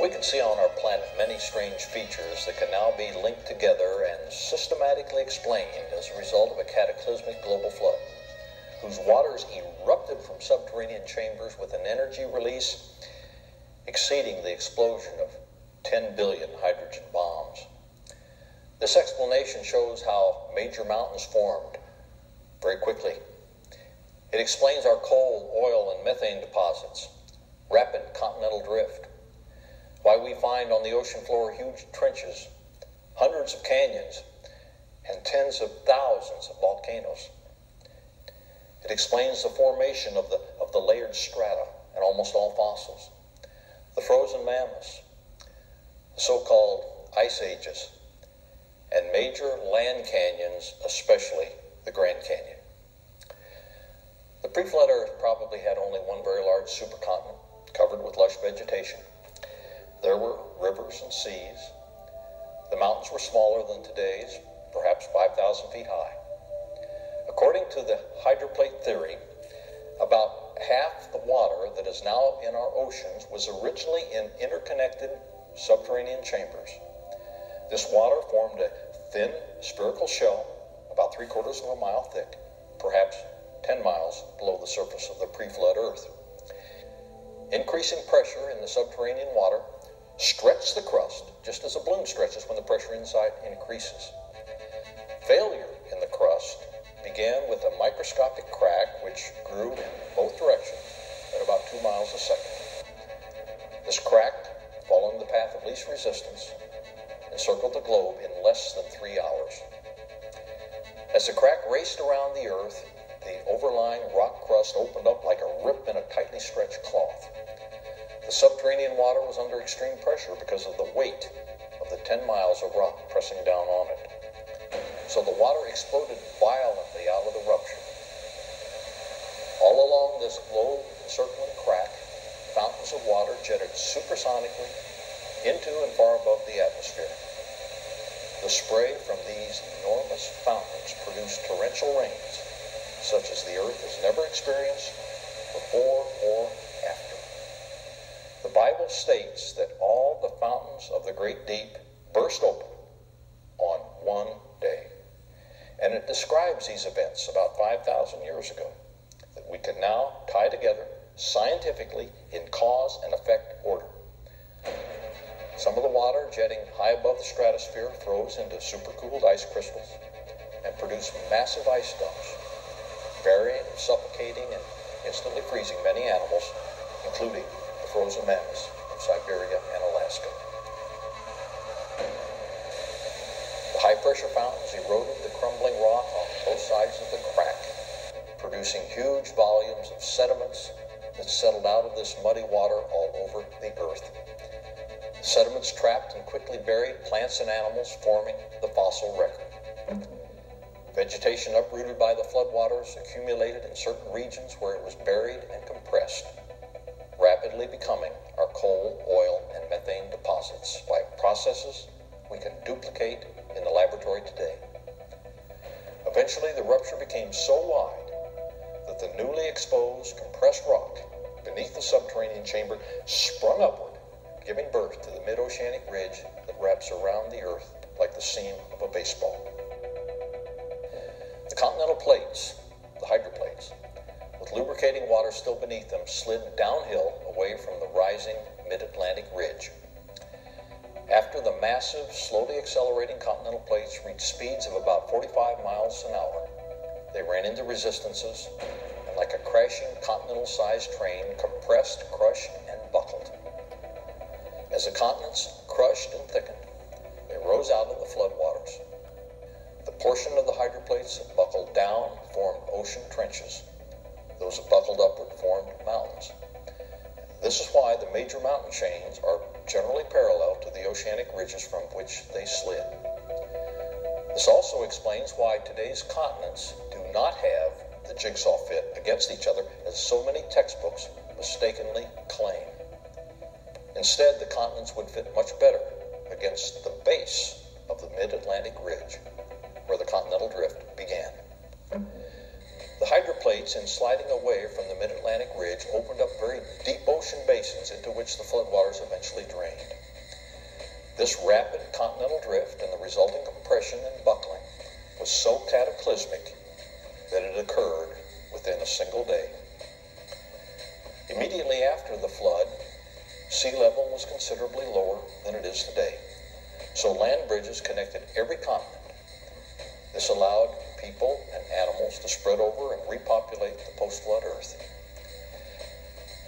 We can see on our planet many strange features that can now be linked together and systematically explained as a result of a cataclysmic global flood, whose waters erupted from subterranean chambers with an energy release exceeding the explosion of 10 billion hydrogen bombs. This explanation shows how major mountains formed very quickly. It explains our coal, oil, and methane deposits, rapid continental drift, why we find on the ocean floor huge trenches, hundreds of canyons, and tens of thousands of volcanoes. It explains the formation of the, of the layered strata and almost all fossils, the frozen mammoths, the so called ice ages, and major land canyons, especially the Grand Canyon. The pre flood Earth probably had only one very large supercontinent covered with lush vegetation. There were rivers and seas. The mountains were smaller than today's, perhaps 5,000 feet high. According to the hydroplate theory, about half the water that is now in our oceans was originally in interconnected subterranean chambers. This water formed a thin spherical shell about three quarters of a mile thick, perhaps 10 miles below the surface of the pre flood Earth. Increasing pressure in the subterranean water stretch the crust just as a balloon stretches when the pressure inside increases. Failure in the crust began with a microscopic crack which grew in both directions at about two miles a second. This crack, following the path of least resistance, encircled the globe in less than three hours. As the crack raced around the Earth, the overlying rock crust opened up like a rip in a tightly stretched cloth. The subterranean water was under extreme pressure because of the weight of the 10 miles of rock pressing down on it. So the water exploded violently out of the rupture. All along this globe encircling crack, fountains of water jetted supersonically into and far above the atmosphere. The spray from these enormous fountains produced torrential rains such as the earth has never experienced before or the Bible states that all the fountains of the great deep burst open on one day. And it describes these events about 5,000 years ago that we can now tie together scientifically in cause and effect order. Some of the water jetting high above the stratosphere froze into supercooled ice crystals and produced massive ice dumps, burying, suffocating, and instantly freezing many animals, including frozen mammoths of Siberia and Alaska. The high pressure fountains eroded the crumbling rock on both sides of the crack, producing huge volumes of sediments that settled out of this muddy water all over the earth. sediments trapped and quickly buried plants and animals, forming the fossil record. Vegetation uprooted by the floodwaters accumulated in certain regions where it was buried and compressed rapidly becoming our coal, oil, and methane deposits by processes we can duplicate in the laboratory today. Eventually, the rupture became so wide that the newly exposed compressed rock beneath the subterranean chamber sprung upward, giving birth to the mid-oceanic ridge that wraps around the Earth like the seam of a baseball. The continental plates, the hydroplates, with lubricating water still beneath them, slid downhill away from the rising mid Atlantic ridge. After the massive, slowly accelerating continental plates reached speeds of about 45 miles an hour, they ran into resistances and, like a crashing continental sized train, compressed, crushed, and buckled. As the continents crushed and thickened, they rose out of the floodwaters. The portion of the hydroplates that buckled down formed ocean trenches those that buckled upward formed mountains. This is why the major mountain chains are generally parallel to the oceanic ridges from which they slid. This also explains why today's continents do not have the jigsaw fit against each other as so many textbooks mistakenly claim. Instead, the continents would fit much better against the base of the mid Atlantic ridge, where the continental drift began. The hydroplates, in sliding away from the mid Atlantic ridge, opened up very deep ocean basins into which the floodwaters eventually drained. This rapid continental drift and the resulting compression and buckling was so cataclysmic that it occurred within a single day. Immediately after the flood, sea level was considerably lower than it is today. So land bridges connected every continent. This allowed people and animals to spread over and repopulate the post-flood Earth.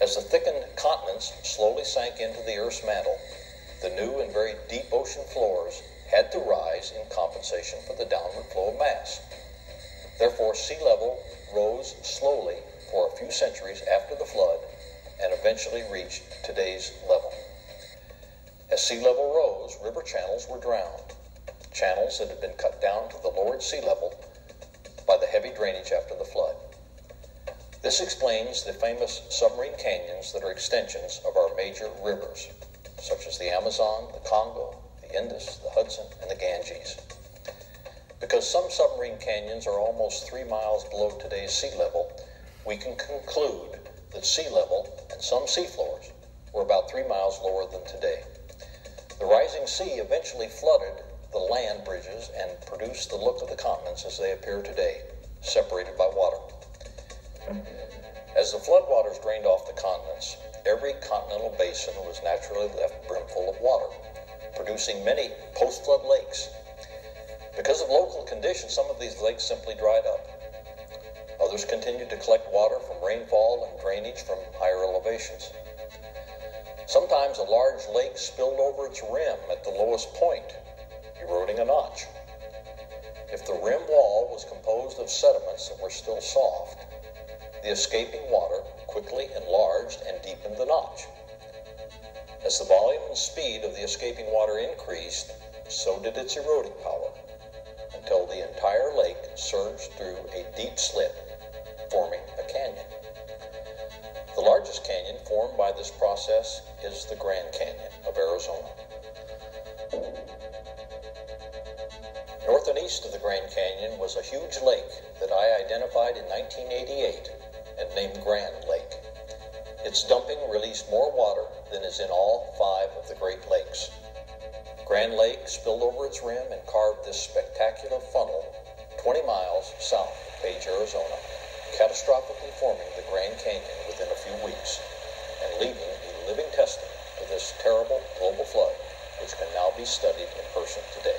As the thickened continents slowly sank into the Earth's mantle, the new and very deep ocean floors had to rise in compensation for the downward flow of mass. Therefore, sea level rose slowly for a few centuries after the flood and eventually reached today's level. As sea level rose, river channels were drowned, channels that had been cut down to the lowered sea level by the heavy drainage after the flood. This explains the famous submarine canyons that are extensions of our major rivers, such as the Amazon, the Congo, the Indus, the Hudson, and the Ganges. Because some submarine canyons are almost three miles below today's sea level, we can conclude that sea level and some seafloors were about three miles lower than today. The rising sea eventually flooded the land bridges and produced the look of the continents as they appear today, separated by water. As the floodwaters drained off the continents, every continental basin was naturally left brimful of water, producing many post flood lakes. Because of local conditions, some of these lakes simply dried up. Others continued to collect water from rainfall and drainage from higher elevations. Sometimes a large lake spilled over its rim at the lowest point, eroding a notch. If the rim wall was composed of sediments that were still soft, the escaping water quickly enlarged and deepened the notch. As the volume and speed of the escaping water increased, so did its eroding power, until the entire lake surged through a deep slit, forming a canyon. The largest canyon formed by this process is the Grand Canyon of Arizona. East of the Grand Canyon was a huge lake that I identified in 1988 and named Grand Lake. Its dumping released more water than is in all five of the Great Lakes. Grand Lake spilled over its rim and carved this spectacular funnel 20 miles south of Page, Arizona, catastrophically forming the Grand Canyon within a few weeks and leaving a living testament to this terrible global flood, which can now be studied in person today.